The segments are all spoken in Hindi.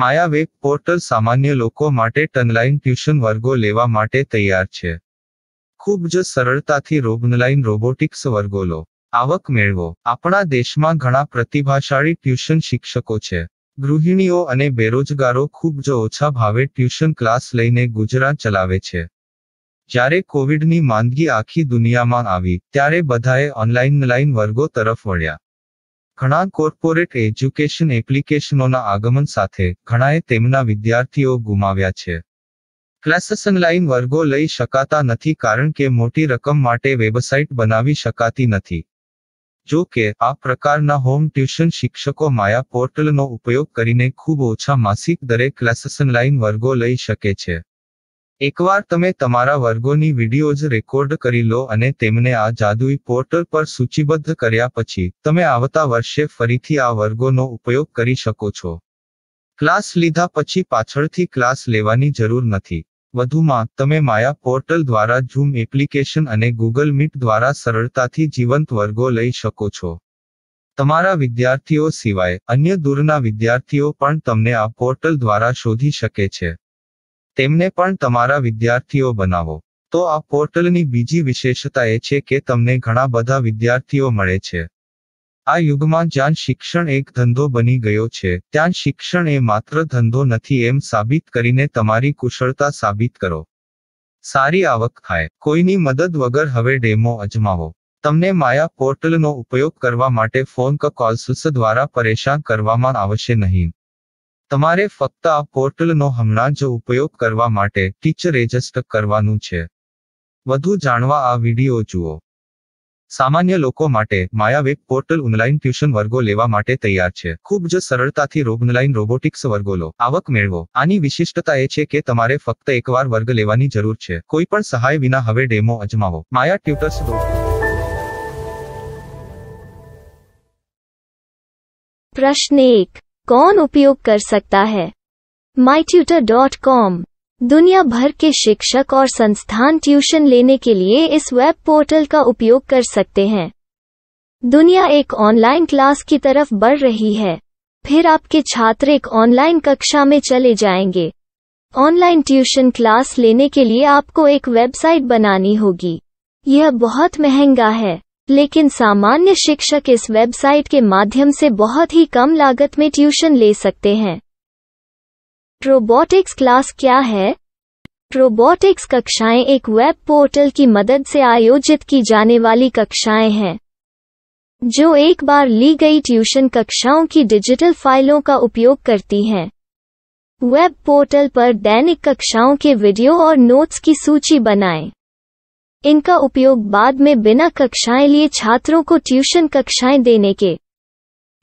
માયા વેબ પોર્ટલ સામાન્ય લોકો માટે ટનલાઇન ટ્યુશન વર્ગો લેવા માટે તૈયાર છે. ખૂબ જ સરળતાથી રોબનલાઇન રોબોટિક્સ વર્ગો લો. આવક મેળવો. આપણા દેશમાં ઘણા પ્રતિભાશાળી ટ્યુશન શિક્ષકો છે. ગૃહિણીઓ અને બેરોજગારો ખૂબ જ ઓછા ભાવે ટ્યુશન ક્લાસ લઈને ગુજરાન ચલાવે છે. જ્યારે કોવિડની માંદગી આખી દુનિયામાં આવી, ત્યારે બધાએ ઓનલાઈન લાઈન વર્ગો તરફ વળ્યા. ઘણા કોર્પોરેટ એજ્યુકેશન એપ્લિકેશનોના આગમન સાથે ઘણાએ તેમના વિદ્યાર્થીઓ ગુમાવ્યા છે. ક્લાસીસ ઓનલાઈન વર્ગો લઈ શકાતા નથી કારણ કે મોટી રકમ માટે વેબસાઇટ બનાવી શકાતી નથી. જો કે, આ પ્રકારના હોમ ટ્યુશન શિક્ષકો માયા પોર્ટલનો ઉપયોગ કરીને ખૂબ ઓછા માસિક દરે ક્લાસીસ ઓનલાઈન વર્ગો લઈ શકે છે. એકવાર તમે તમારા વર્ગોની વિડીયોઝ રેકોર્ડ કરી લો અને તેમને આ જાદુઈ પોર્ટલ પર સૂચિબદ્ધ કર્યા પછી તમે આવતા વર્ષે ફરીથી આ વર્ગોનો ઉપયોગ કરી શકો છો. ક્લાસ લીધા પછી પાછળથી ક્લાસ લેવાની જરૂર નથી. વધુમાં, તમે માયા પોર્ટલ દ્વારા ઝૂમ એપ્લિકેશન અને ગૂગલ મીટ દ્વારા સરળતાથી જીવંત વર્ગો લઈ શકો છો. તમારા વિદ્યાર્થીઓ સિવાય અન્ય દૂરના વિદ્યાર્થીઓ પણ તમને આ પોર્ટલ દ્વારા શોધી શકે છે. તેમને પણ તમારા વિદ્યાર્થીઓ બનાવો. તો આ પોર્ટલની બીજી વિશેષતા એ છે કે તમને ઘણા બધા વિદ્યાર્થીઓ મળે છે. આ યુગમાં જ્યાં શિક્ષણ એક ધંધો બની ગયો છે, ત્યાં શિક્ષણ એ માત્ર ધંધો નથી એમ સાબિત કરીને તમારી કુશળતા સાબિત કરો. સારી આવક થાય. કોઈની મદદ વગર હવે ડેમો અજમાવો. તમને માયા પોર્ટલનો ઉપયોગ કરવા માટે ફોન ક કોલ્સ દ્વારા પરેશાન કરવામાં આવશે નહીં. તમારે ફક્ત આ પોર્ટલનો હમણાં જ ઉપયોગ કરવા માટે ટીચર રજિસ્ટર કરવાનું છે. વધુ જાણવા આ વીડિયો જુઓ. સામાન્ય લોકો માટે માયાવેબ પોર્ટલ ઓનલાઈન ટ્યુશન વર્ગો લેવા માટે તૈયાર છે. ખૂબ જ સરળતાથી ઓનલાઈન રોબોટિક્સ વર્ગો લો. આવક મેળવો. આની વિશિષ્ટતા એ છે કે તમારે ફક્ત એકવાર વર્ગ લેવાની જરૂર છે. કોઈ પણ સહાય વિના હવે ડેમો અજમાવો. માયા ટ્યુટર્સ પ્રશ્ન એક. कौन उपयोग कर सकता है? कॉम दुनिया भर के शिक्षक और संस्थान ट्यूशन लेने के लिए इस वेब पोर्टल का उपयोग कर सकते हैं। दुनिया एक ऑनलाइन क्लास की तरफ़ बढ़ रही है। फिर आपके छात्र एक ऑनलाइन कक्षा में चले जाएँगे। ऑनलाइन ट्यूशन क्लास लेने के लिए आपको एक वेबसाइट बनानी होगी। यह बहुत महँगा है। लेकिन सामान्य शिक्षक इस वेबसाइट के माध्यम से बहुत ही कम लागत में ट्यूशन ले सकते हैं। रोबोटिक्स क्लास क्या है? रोबोटिक्स कक्षाएँ एक वेब पोर्टल की मदद से आयोजित की जाने वाली कक्षाएँ हैं, जो एक बार ली गई ट्यूशन कक्षाओं की डिजिटल फाइलों का उपयोग करती हैं। वेब पोर्टल पर दैनिक कक्षाओं के वीडियो और नोट्स की सूची बनाएँ। इनका उपयोग बाद में बिना कक्षाएँ लिए छात्रों को ट्यूशन कक्षाएँ देने के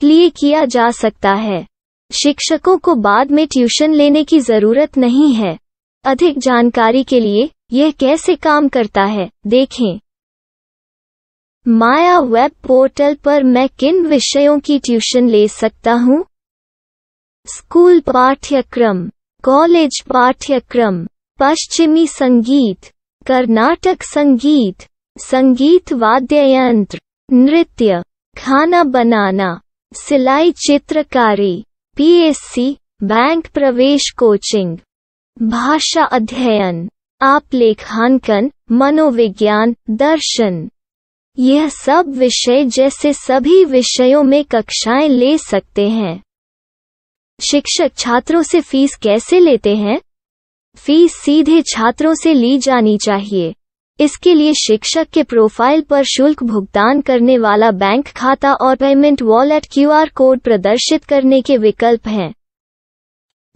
लिए किया जा सकता है। शिक्षकों को बाद में ट्यूशन लेने की ज़रूरत नहीं है। अधिक जानकारी के लिए यह कैसे काम करता है, देखें। माया वेब पोर्टल पर मैं किन विषयों की ट्यूशन ले सकता हूँ? स्कूल पाठ्यक्रम, कॉलेज पाठ्यक्रम, पश्चिमी संगीत कर्नाटक संगीत संगीत वाद्य यंत्र नृत्य खाना बनाना सिलाई चित्रकारी पीएससी बैंक प्रवेश कोचिंग भाषा अध्ययन आप लेखांकन मनोविज्ञान दर्शन यह सब विषय जैसे सभी विषयों में कक्षाएँ ले सकते हैं। शिक्षक छात्रों से फ़ीस कैसे लेते हैं? फ़ीस सीधे छात्रों से ली जानी चाहिए। इसके लिए शिक्षक के प्रोफ़ाइल पर शुल्क भुगतान करने वाला बैंक खाता और पेमेंट वॉलेट क्यूआर कोड प्रदर्शित करने के विकल्प हैं।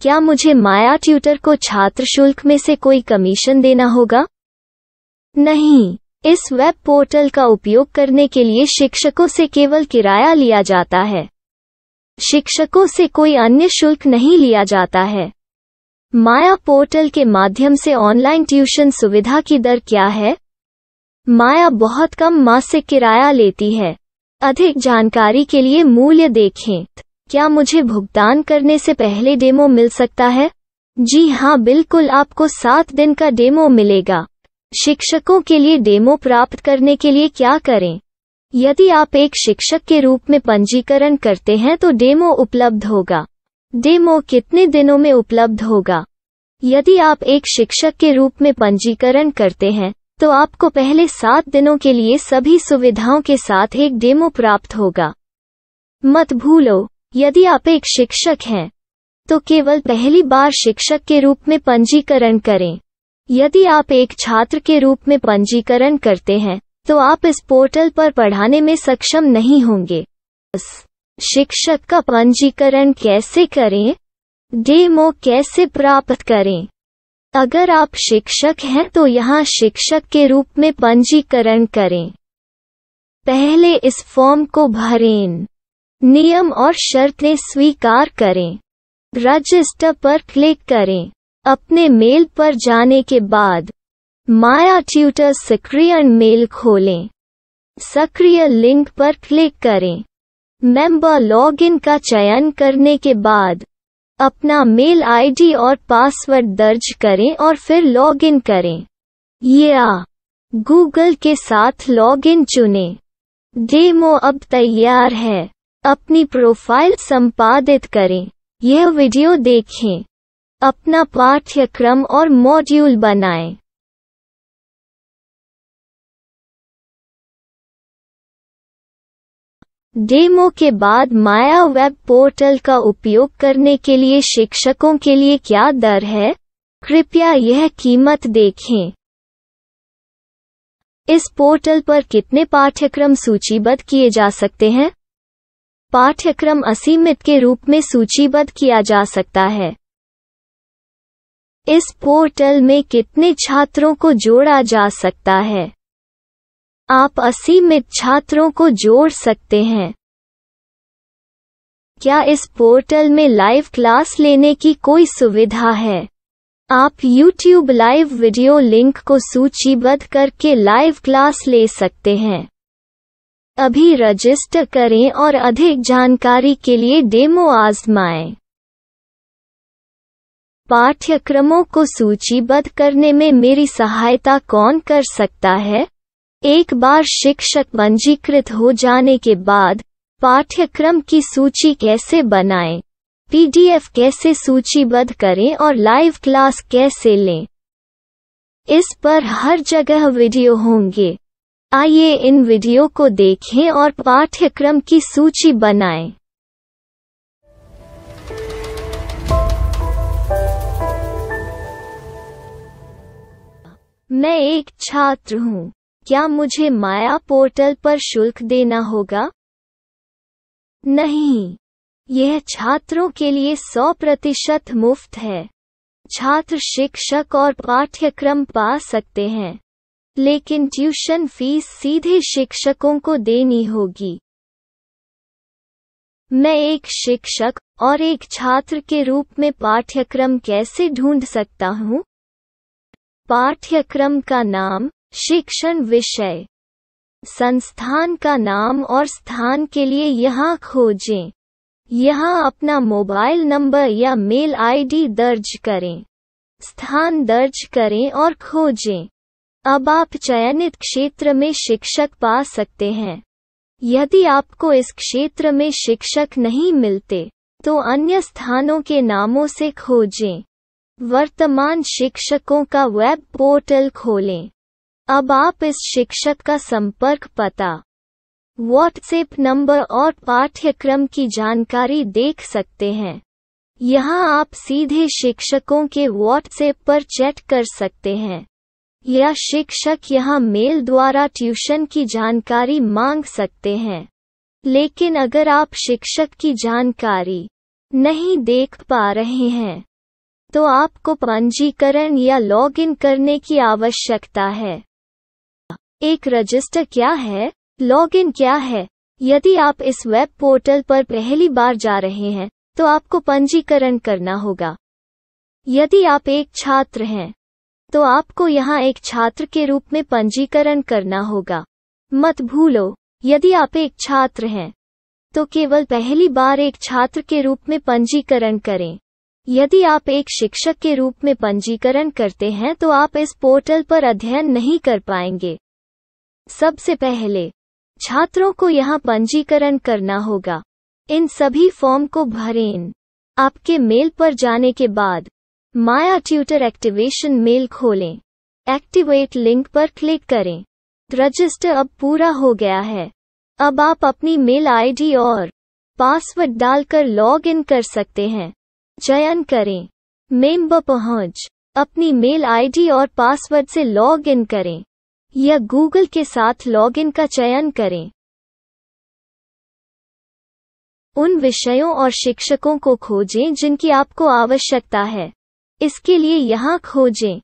क्या मुझे माया ट्यूटर को छात्र शुल्क में से कोई कमीशन देना होगा? नहीं। इस वेब पोर्टल का उपयोग करने के लिए शिक्षकों से केवल किराया लिया जाता है। शिक्षकों से कोई अन्य शुल्क नहीं लिया जाता है। माया पोर्टल के माध्यम से ऑनलाइन ट्यूशन सुविधा की दर क्या है? माया बहुत कम मासिक किराया लेती है। अधिक जानकारी के लिए मूल्य देखें। क्या मुझे भुगतान करने से पहले डेमो मिल सकता है? जी हाँ बिल्कुल आपको सात दिन का डेमो मिलेगा। शिक्षकों के लिए डेमो प्राप्त करने के लिए क्या करें? यदि आप एक शिक्षक के रूप में पंजीकरण करते हैं तो डेमो उपलब्ध होगा। डेमो कितने दिनों में उपलब्ध होगा? यदि आप एक शिक्षक के रूप में पंजीकरण करते हैं तो आपको पहले सात दिनों के लिए सभी सुविधाओं के साथ एक डेमो प्राप्त होगा। मत भूलो, यदि आप एक शिक्षक हैं तो केवल पहली बार शिक्षक के रूप में पंजीकरण करें। यदि आप एक छात्र के रूप में पंजीकरण करते हैं तो आप इस पोर्टल पर पढ़ाने में सक्षम नहीं होंगे। शिक्षक का पंजीकरण कैसे करें? डेमो कैसे प्राप्त करें? अगर आप शिक्षक हैं तो यहाँ शिक्षक के रूप में पंजीकरण करें। पहले इस फॉर्म को भरें। नियम और शर्तें स्वीकार करें। रजिस्टर पर क्लिक करें। अपने मेल पर जाने के बाद माया ट्यूटर सक्रिय मेल खोलें। सक्रिय लिंक पर क्लिक करें। मेंबर लॉगिन का चयन करने के बाद, अपना मेल आईडी और पासवर्ड दर्ज करें और फिर लॉगिन करें। या गूगल के साथ लॉगिन चुनें। डेमो अब तैयार है। अपनी प्रोफ़ाइल संपादित करें। यह वीडियो देखें। अपना पाठ्यक्रम और मॉड्यूल बनाएँ। डेमो के बाद माया वेब पोर्टल का उपयोग करने के लिए शिक्षकों के लिए क्या दर है? कृपया यह कीमत देखें। इस पोर्टल पर कितने पाठ्यक्रम सूचीबद्ध किए जा सकते हैं? पाठ्यक्रम असीमित के रूप में सूचीबद्ध किया जा सकता है। इस पोर्टल में कितने छात्रों को जोड़ा जा सकता है? आप असीमित छात्रों को जोड़ सकते हैं। क्या इस पोर्टल में लाइव क्लास लेने की कोई सुविधा है? आप YouTube लाइव वीडियो लिंक को सूचीबद्ध करके लाइव क्लास ले सकते हैं। अभी रजिस्टर करें और अधिक जानकारी के लिए डेमो आजमाएँ। पाठ्यक्रमों को सूचीबद्ध करने में मेरी सहायता कौन कर सकता है? एक बार शिक्षक पंजीकृत हो जाने के बाद पाठ्यक्रम की सूची कैसे बनाएँ, पीडीएफ कैसे सूचीबद्ध करें और लाइव क्लास कैसे लें? इस पर हर जगह वीडियो होंगे। आइए इन वीडियो को देखें और पाठ्यक्रम की सूची बनाएँ। मैं एक छात्र हूँ। क्या मुझे माया पोर्टल पर शुल्क देना होगा? नहीं। यह छात्रों के लिए 100 प्रतिशत मुफ़्त है। छात्र शिक्षक और पाठ्यक्रम पा सकते हैं। लेकिन ट्यूशन फ़ीस सीधे शिक्षकों को देनी होगी। मैं एक शिक्षक और एक छात्र के रूप में पाठ्यक्रम कैसे ढूंढ सकता हूँ? पाठ्यक्रम का नाम शिक्षण विषय। संस्थान का नाम और स्थान के लिए यहाँ खोजें। यहाँ अपना मोबाइल नंबर या मेल आईडी दर्ज करें। स्थान दर्ज करें और खोजें। अब आप चयनित क्षेत्र में शिक्षक पा सकते हैं। यदि आपको इस क्षेत्र में शिक्षक नहीं मिलते तो अन्य स्थानों के नामों से खोजें। वर्तमान शिक्षकों का वेब पोर्टल खोलें। अब आप इस शिक्षक का संपर्क पता व्हाट्सएप नंबर और पाठ्यक्रम की जानकारी देख सकते हैं। यहाँ आप सीधे शिक्षकों के व्हाट्सएप पर चैट कर सकते हैं, या शिक्षक यहाँ मेल द्वारा ट्यूशन की जानकारी मांग सकते हैं। लेकिन अगर आप शिक्षक की जानकारी नहीं देख पा रहे हैं तो आपको पंजीकरण या लॉगिन करने की आवश्यकता है। एक रजिस्टर क्या है? लॉगिन क्या है? यदि आप इस वेब पोर्टल पर पहली बार जा रहे हैं तो आपको पंजीकरण करना होगा। यदि आप एक छात्र हैं तो आपको यहाँ एक छात्र के रूप में पंजीकरण करना होगा। मत भूलो, यदि आप एक छात्र हैं तो केवल पहली बार एक छात्र के रूप में पंजीकरण करें। यदि आप एक शिक्षक के रूप में पंजीकरण करते हैं तो आप इस पोर्टल पर अध्ययन नहीं कर पाएँगे। सबसे पहले, छात्रों को यहाँ पंजीकरण करना होगा। इन सभी फॉर्म को भरें। आपके मेल पर जाने के बाद, माया ट्यूटर एक्टिवेशन मेल खोलें। एक्टिवेट लिंक पर क्लिक करें। रजिस्टर अब पूरा हो गया है। अब आप अपनी मेल आईडी और पासवर्ड डालकर लॉग इन कर सकते हैं। चयन करें। मेंबर पहुँच। अपनी मेल आईडी और पासवर्ड से लॉग इन करें। या गूगल के साथ लॉगिन का चयन करें। उन विषयों और शिक्षकों को खोजें जिनकी आपको आवश्यकता है। इसके लिए यहाँ खोजें।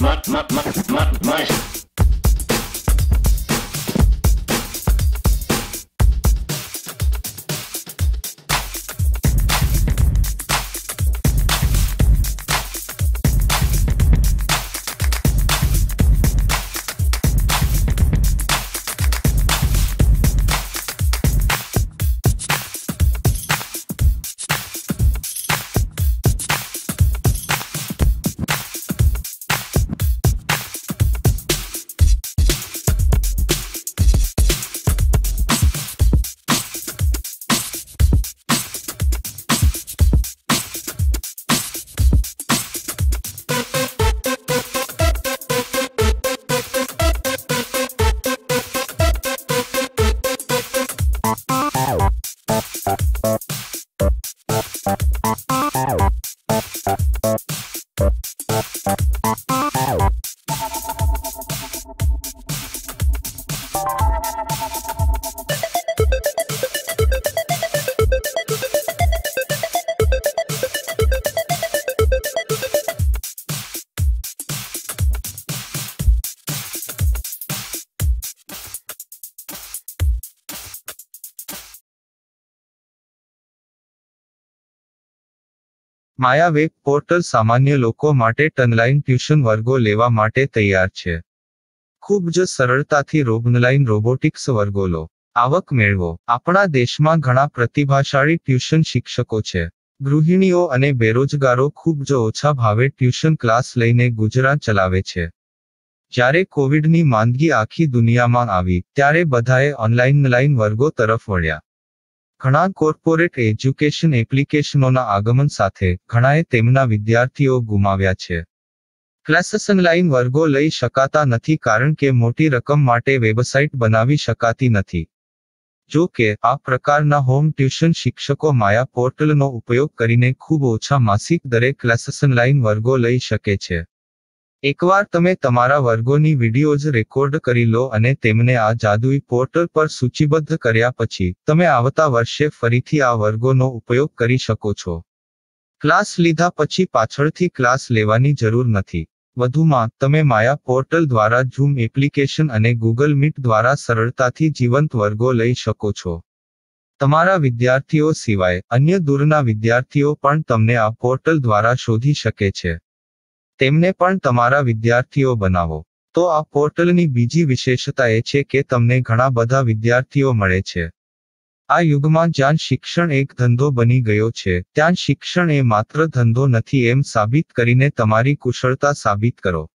Muck, muck, muck, muck, muck. Maya web portal સામાન્ય લોકો માટે ટનલાઇન ટ્યુશન વર્ગો લેવા માટે તૈયાર છે. ખૂબ જ સરળતાથી રોબનલાઇન રોબોટિક્સ વર્ગો લો. આવક મેળવો. આપણા દેશમાં ઘણા પ્રતિભાશાળી ટ્યુશન શિક્ષકો છે. ગૃહિણીઓ અને બેરોજગારો ખૂબ જ ઓછા ભાવે ટ્યુશન ક્લાસ લઈને ગુજરાન ચલાવે છે. જ્યારે કોવિડની માંદગી આખી દુનિયામાં આવી, ત્યારે બધાએ ઓનલાઈન લાઇન વર્ગો તરફ વળ્યા. ઘણા કોર્પોરેટ એજ્યુકેશન એપ્લિકેશનોના આગમન સાથે ઘણાએ તેમના વિદ્યાર્થીઓ ગુમાવ્યા છે. ક્લાસીસ ઓનલાઈન વર્ગો લઈ શકાતા નથી કારણ કે મોટી રકમ માટે વેબસાઇટ બનાવી શકાતી નથી. જો કે, આ પ્રકારના હોમ ટ્યુશન શિક્ષકો માયા પોર્ટલનો ઉપયોગ કરીને ખૂબ ઓછા માસિક દરે ક્લાસીસ ઓનલાઈન વર્ગો લઈ શકે છે. એકવાર તમે તમારા વર્ગોની વિડીયોઝ રેકોર્ડ કરી લો અને તેમને આ જાદુઈ પોર્ટલ પર સૂચિબદ્ધ કર્યા પછી, તમે આવતા વર્ષે ફરીથી આ વર્ગોનો ઉપયોગ કરી શકો છો. ક્લાસ લીધા પછી પાછળથી ક્લાસ લેવાની જરૂર નથી. વધુમાં, તમે માયા પોર્ટલ દ્વારા ઝૂમ એપ્લિકેશન અને ગૂગલ મીટ દ્વારા સરળતાથી જીવંત વર્ગો લઈ શકો છો. તમારા વિદ્યાર્થીઓ સિવાય અન્ય દૂરના વિદ્યાર્થીઓ પણ તમને આ પોર્ટલ દ્વારા શોધી શકે છે. તેમને પણ તમારા વિદ્યાર્થીઓ બનાવો. તો આ પોર્ટલની બીજી વિશેષતા એ છે કે તમને ઘણા બધા વિદ્યાર્થીઓ મળે છે. આ યુગમાં જ્યાં શિક્ષણ એક ધંધો બની ગયો છે, ત્યાં શિક્ષણ એ માત્ર ધંધો નથી એમ સાબિત કરીને તમારી કુશળતા સાબિત કરો.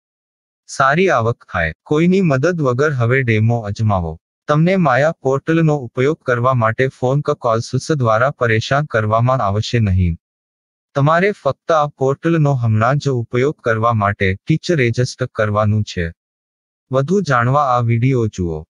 સારી આવક થાય. કોઈની મદદ વગર હવે ડેમો અજમાવો. તમને માયા પોર્ટલનો ઉપયોગ કરવા માટે ફોન ક કોલ્સ દ્વારા પરેશાન કરવામાં આવશે નહીં. તમારે ફક્ત આ પોર્ટલનો હમણાં જ ઉપયોગ કરવા માટે ટીચર રજિસ્ટર કરવાનું છે. વધુ જાણવા આ વીડિયો જુઓ.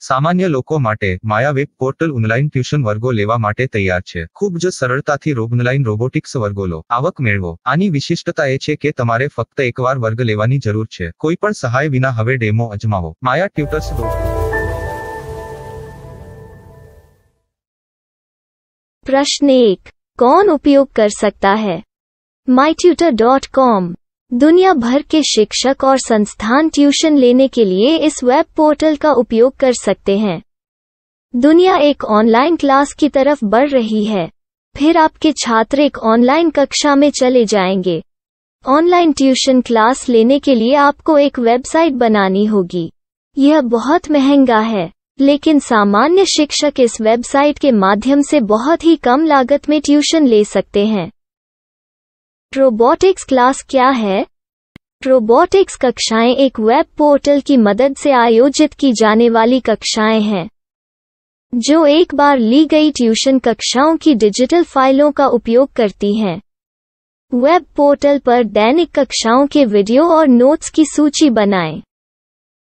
સામાન્ય લોકો માટે Maya web portal online tuition વર્ગો લેવા માટે તૈયાર છે. ખૂબ જ સરળતાથી ઓનલાઈન રોબોટિક્સ વર્ગો લો. આવક મેળવો. આની વિશિષ્ટતા એ છે કે તમારે ફક્ત એકવાર વર્ગ લેવાની જરૂર છે. કોઈ પણ સહાય વિના હવે ડેમો અજમાવો. માયા ટ્યુટર્સ પ્રશ્ન એક. कौन उपयोग कर सकता है? कॉम दुनिया भर के शिक्षक और संस्थान ट्यूशन लेने के लिए इस वेब पोर्टल का उपयोग कर सकते हैं। दुनिया एक ऑनलाइन क्लास की तरफ़ बढ़ रही है। फिर आपके छात्र एक ऑनलाइन कक्षा में चले जाएँगे। ऑनलाइन ट्यूशन क्लास लेने के लिए आपको एक वेबसाइट बनानी होगी। यह बहुत महँगा है। लेकिन सामान्य शिक्षक इस वेबसाइट के माध्यम से बहुत ही कम लागत में ट्यूशन ले सकते हैं। रोबोटिक्स क्लास क्या है? रोबोटिक्स कक्षाएँ एक वेब पोर्टल की मदद से आयोजित की जाने वाली कक्षाएँ हैं, जो एक बार ली गई ट्यूशन कक्षाओं की डिजिटल फाइलों का उपयोग करती हैं। वेब पोर्टल पर दैनिक कक्षाओं के वीडियो और नोट्स की सूची बनाएँ।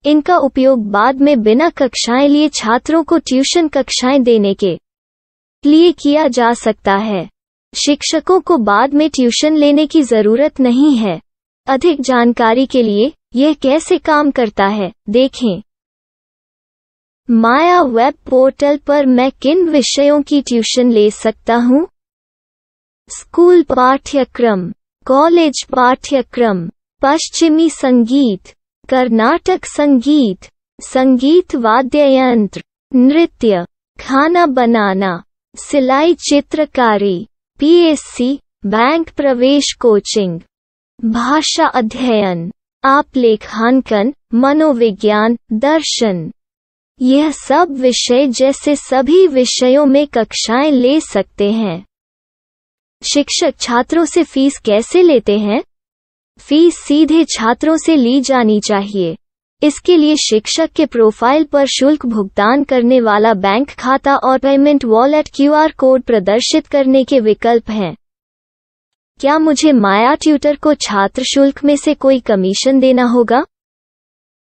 इनका उपयोग बाद में बिना कक्षाएँ लिए छात्रों को ट्यूशन कक्षाएँ देने के लिए किया जा सकता है। शिक्षकों को बाद में ट्यूशन लेने की ज़रूरत नहीं है। अधिक जानकारी के लिए यह कैसे काम करता है, देखें। माया वेब पोर्टल पर मैं किन विषयों की ट्यूशन ले सकता हूँ? स्कूल पाठ्यक्रम, कॉलेज पाठ्यक्रम, पश्चिमी संगीत कर्नाटक संगीत संगीत वाद्य यंत्र नृत्य खाना बनाना सिलाई चित्रकारी पीएससी बैंक प्रवेश कोचिंग भाषा अध्ययन आप लेखांकन मनोविज्ञान दर्शन यह सब विषय जैसे सभी विषयों में कक्षाएँ ले सकते हैं। शिक्षक छात्रों से फ़ीस कैसे लेते हैं? फ़ीस सीधे छात्रों से ली जानी चाहिए। इसके लिए शिक्षक के प्रोफ़ाइल पर शुल्क भुगतान करने वाला बैंक खाता और पेमेंट वॉलेट क्यूआर कोड प्रदर्शित करने के विकल्प हैं। क्या मुझे माया ट्यूटर को छात्र शुल्क में से कोई कमीशन देना होगा?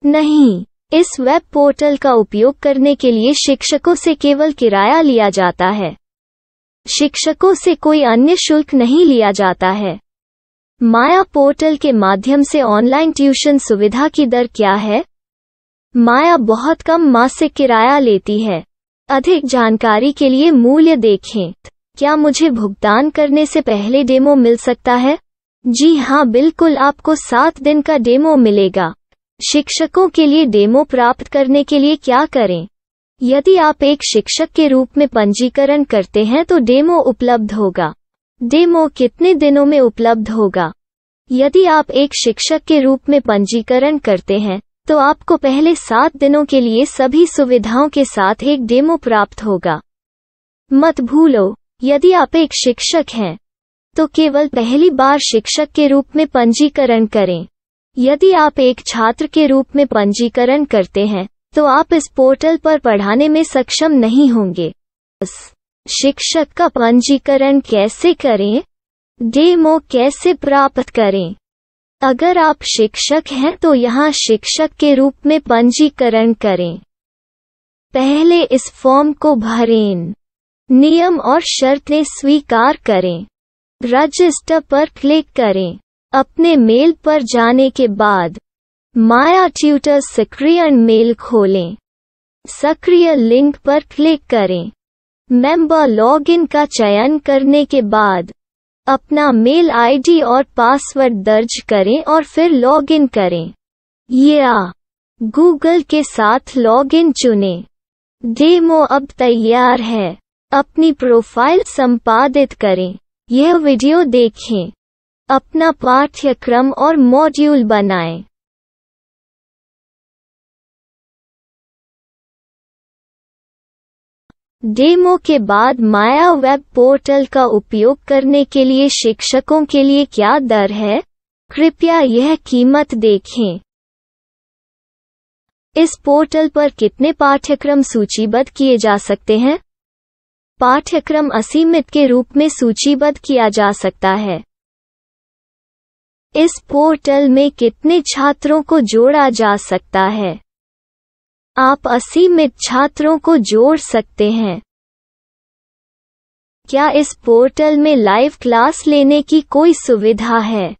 नहीं। इस वेब पोर्टल का उपयोग करने के लिए शिक्षकों से केवल किराया लिया जाता है। शिक्षकों से कोई अन्य शुल्क नहीं लिया जाता है। माया पोर्टल के माध्यम से ऑनलाइन ट्यूशन सुविधा की दर क्या है? माया बहुत कम मासिक किराया लेती है। अधिक जानकारी के लिए मूल्य देखें। क्या मुझे भुगतान करने से पहले डेमो मिल सकता है? जी हाँ बिल्कुल, आपको सात दिन का डेमो मिलेगा। शिक्षकों के लिए डेमो प्राप्त करने के लिए क्या करें? यदि आप एक शिक्षक के रूप में पंजीकरण करते हैं तो डेमो उपलब्ध होगा। डेमो कितने दिनों में उपलब्ध होगा? यदि आप एक शिक्षक के रूप में पंजीकरण करते हैं तो आपको पहले सात दिनों के लिए सभी सुविधाओं के साथ एक डेमो प्राप्त होगा। मत भूलो, यदि आप एक शिक्षक हैं तो केवल पहली बार शिक्षक के रूप में पंजीकरण करें। यदि आप एक छात्र के रूप में पंजीकरण करते हैं तो आप इस पोर्टल पर पढ़ाने में सक्षम नहीं होंगे। शिक्षक का पंजीकरण कैसे करें? डेमो कैसे प्राप्त करें? अगर आप शिक्षक हैं तो यहाँ शिक्षक के रूप में पंजीकरण करें। पहले इस फॉर्म को भरें। नियम और शर्तें स्वीकार करें। रजिस्टर पर क्लिक करें। अपने मेल पर जाने के बाद माया ट्यूटर सक्रिय मेल खोलें। सक्रिय लिंक पर क्लिक करें। मेंबर लॉगिन का चयन करने के बाद, अपना मेल आईडी और पासवर्ड दर्ज करें और फिर लॉगिन करें। या गूगल के साथ लॉगिन चुनें। डेमो अब तैयार है। अपनी प्रोफ़ाइल संपादित करें। यह वीडियो देखें। अपना पाठ्यक्रम और मॉड्यूल बनाएँ। डेमो के बाद माया वेब पोर्टल का उपयोग करने के लिए शिक्षकों के लिए क्या दर है? कृपया यह कीमत देखें। इस पोर्टल पर कितने पाठ्यक्रम सूचीबद्ध किए जा सकते हैं? पाठ्यक्रम असीमित के रूप में सूचीबद्ध किया जा सकता है। इस पोर्टल में कितने छात्रों को जोड़ा जा सकता है? आप असीमित छात्रों को जोड़ सकते हैं। क्या इस पोर्टल में लाइव क्लास लेने की कोई सुविधा है?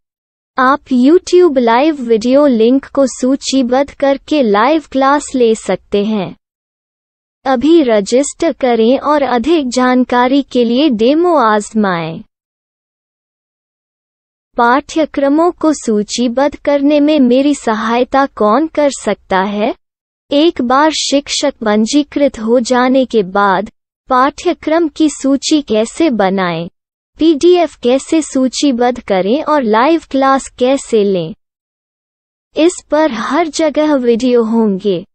आप YouTube लाइव वीडियो लिंक को सूचीबद्ध करके लाइव क्लास ले सकते हैं। अभी रजिस्टर करें और अधिक जानकारी के लिए डेमो आजमाएँ। पाठ्यक्रमों को सूचीबद्ध करने में मेरी सहायता कौन कर सकता है? एक बार शिक्षक पंजीकृत हो जाने के बाद पाठ्यक्रम की सूची कैसे बनाएँ, पीडीएफ कैसे सूचीबद्ध करें और लाइव क्लास कैसे लें? इस पर हर जगह वीडियो होंगे।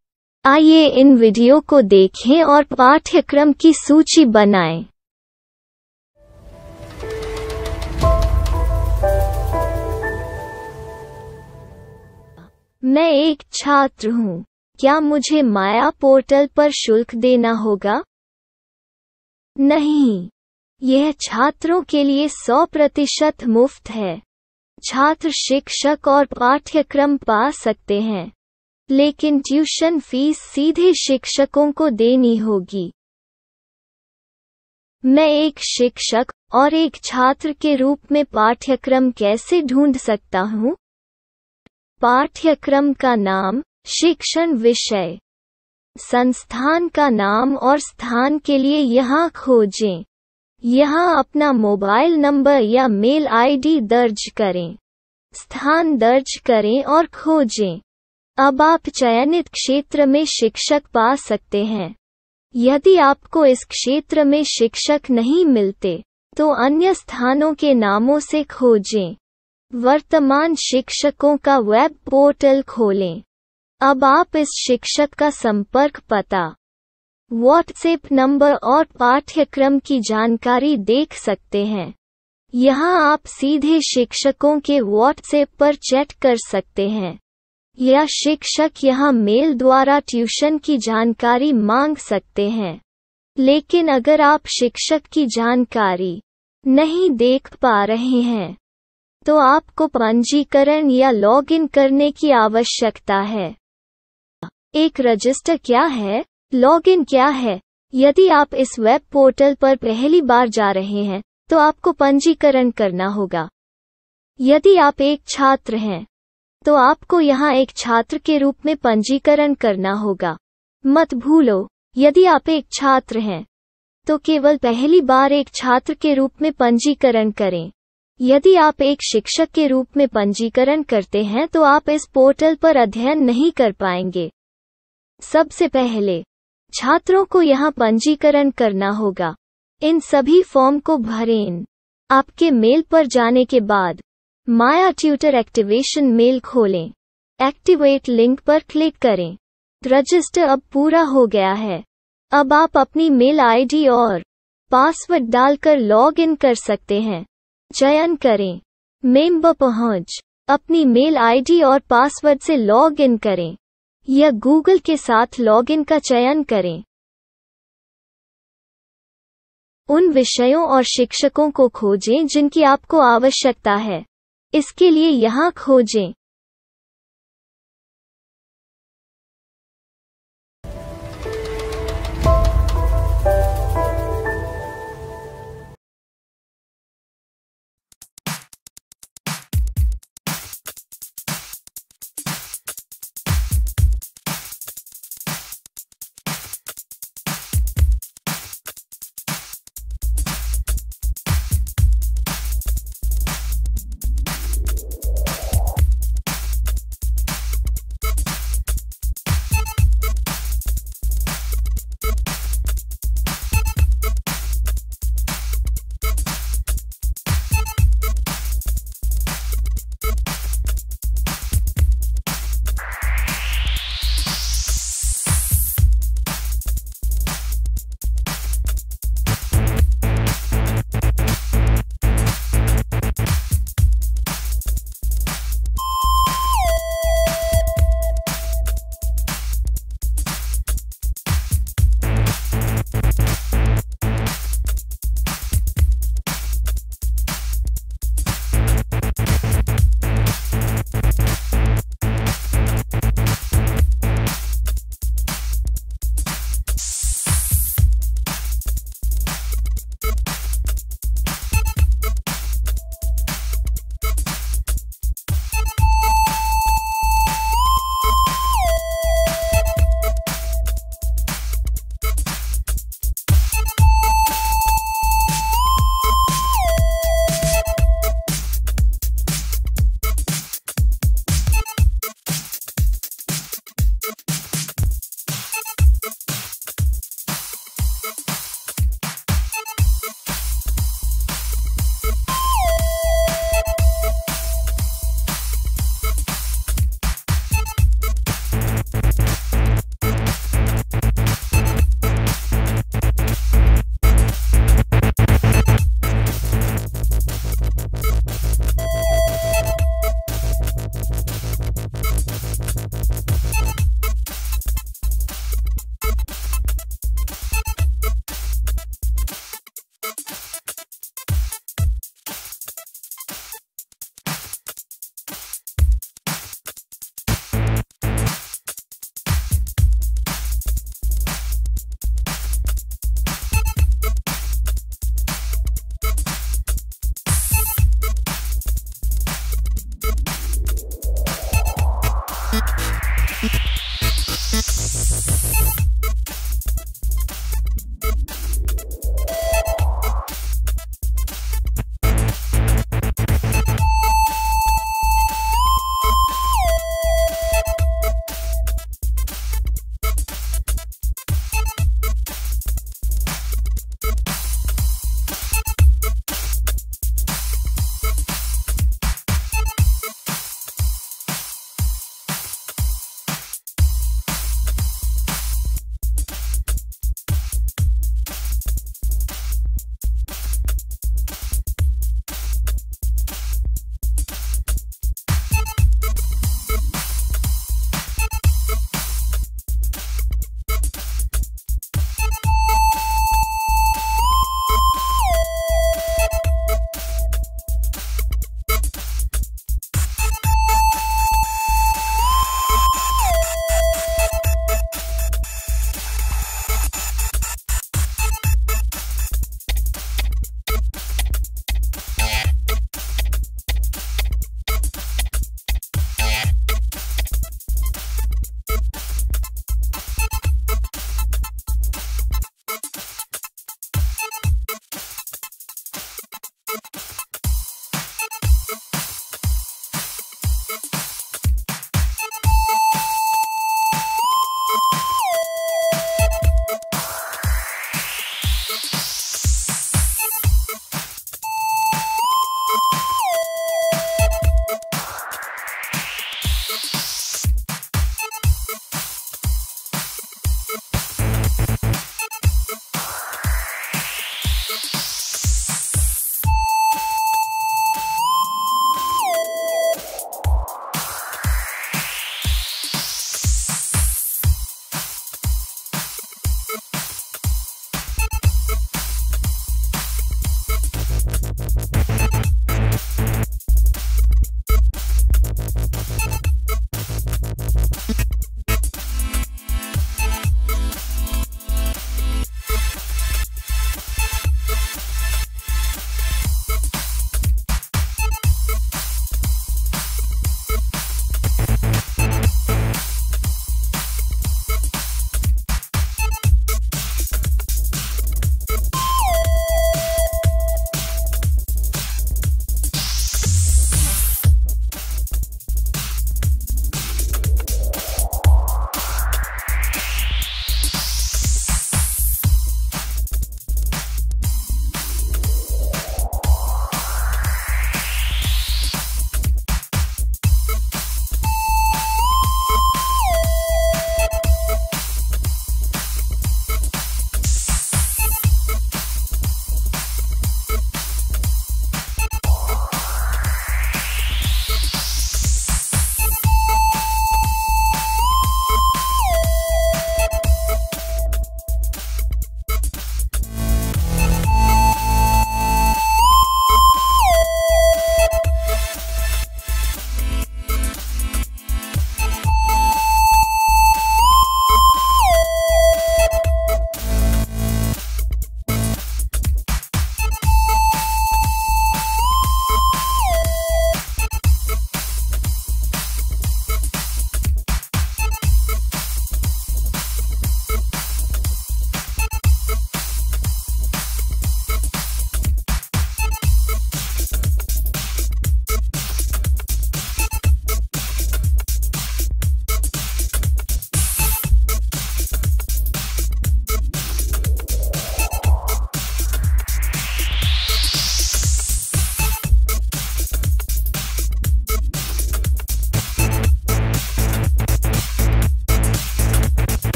आइए इन वीडियो को देखें और पाठ्यक्रम की सूची बनाएँ। मैं एक छात्र हूँ। क्या मुझे माया पोर्टल पर शुल्क देना होगा? नहीं। यह छात्रों के लिए 100 प्रतिशत मुफ़्त है। छात्र शिक्षक और पाठ्यक्रम पा सकते हैं। लेकिन ट्यूशन फ़ीस सीधे शिक्षकों को देनी होगी। मैं एक शिक्षक और एक छात्र के रूप में पाठ्यक्रम कैसे ढूंढ सकता हूँ? पाठ्यक्रम का नाम शिक्षण विषय। संस्थान का नाम और स्थान के लिए यहाँ खोजें। यहाँ अपना मोबाइल नंबर या मेल आईडी दर्ज करें। स्थान दर्ज करें और खोजें। अब आप चयनित क्षेत्र में शिक्षक पा सकते हैं। यदि आपको इस क्षेत्र में शिक्षक नहीं मिलते तो अन्य स्थानों के नामों से खोजें। वर्तमान शिक्षकों का वेब पोर्टल खोलें। अब आप इस शिक्षक का संपर्क पता व्हाट्सएप नंबर और पाठ्यक्रम की जानकारी देख सकते हैं। यहाँ आप सीधे शिक्षकों के व्हाट्सएप पर चैट कर सकते हैं, या शिक्षक यहाँ मेल द्वारा ट्यूशन की जानकारी मांग सकते हैं। लेकिन अगर आप शिक्षक की जानकारी नहीं देख पा रहे हैं तो आपको पंजीकरण या लॉगिन करने की आवश्यकता है। एक रजिस्टर क्या है? लॉगिन क्या है? यदि आप इस वेब पोर्टल पर पहली बार जा रहे हैं तो आपको पंजीकरण करना होगा। यदि आप एक छात्र हैं तो आपको यहाँ एक छात्र के रूप में पंजीकरण करना होगा। मत भूलो, यदि आप एक छात्र हैं तो केवल पहली बार एक छात्र के रूप में पंजीकरण करें। यदि आप एक शिक्षक के रूप में पंजीकरण करते हैं तो आप इस पोर्टल पर अध्ययन नहीं कर पाएँगे। सबसे पहले, छात्रों को यहाँ पंजीकरण करना होगा। इन सभी फॉर्म को भरें। आपके मेल पर जाने के बाद, माया ट्यूटर एक्टिवेशन मेल खोलें। एक्टिवेट लिंक पर क्लिक करें। रजिस्टर अब पूरा हो गया है। अब आप अपनी मेल आईडी और पासवर्ड डालकर लॉग इन कर सकते हैं। चयन करें। मेंबर पहुँच। अपनी मेल आईडी और पासवर्ड से लॉग इन करें। या गूगल के साथ लॉगिन का चयन करें। उन विषयों और शिक्षकों को खोजें जिनकी आपको आवश्यकता है। इसके लिए यहाँ खोजें।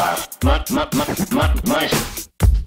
Stuff. My, my, my, my, my.